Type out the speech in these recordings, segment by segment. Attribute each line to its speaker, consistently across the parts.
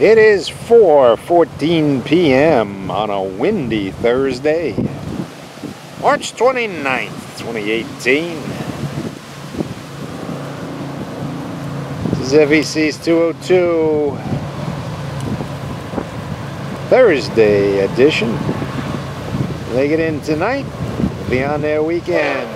Speaker 1: It is 4.14 p.m. on a windy Thursday, March 29th, 2018. This is FEC's 202 Thursday edition. They get in tonight, be on their weekend.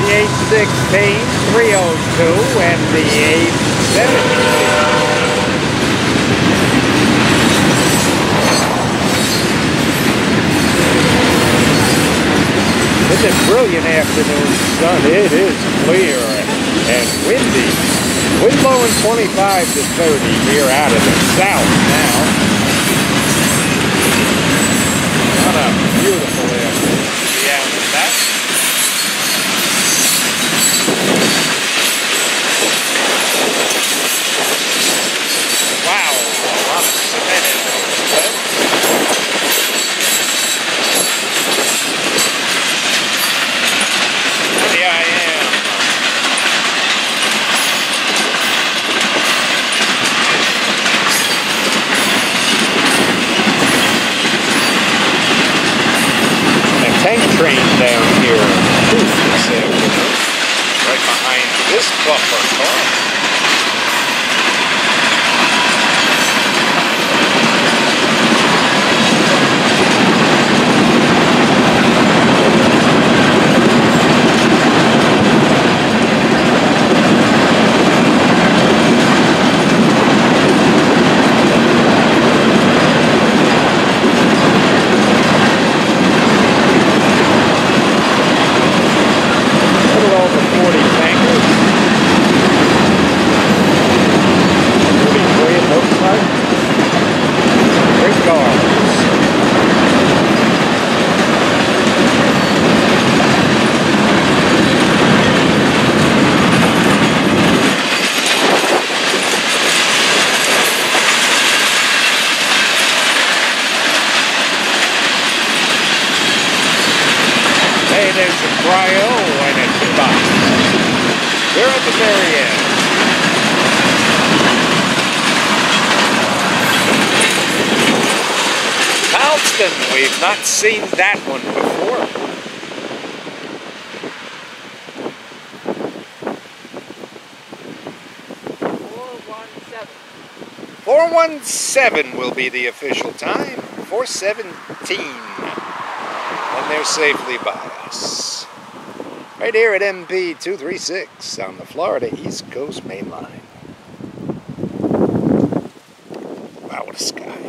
Speaker 1: The 816 302 and the 817. It's a brilliant afternoon sun. It is clear and windy. Wind blowing 25 to 30 here out of the south now. What a beautiful afternoon to be out with that. Wow, a lot of cement in there. Yeah, I am. A tank down here right behind this bumper car. Hey, there's a cryo and a box. They're at the very end. Charleston, we've not seen that one before. Four one seven will be the official time. Four seventeen they're safely by us. Right here at MP 236 on the Florida East Coast Main Line. Wow, what a sky.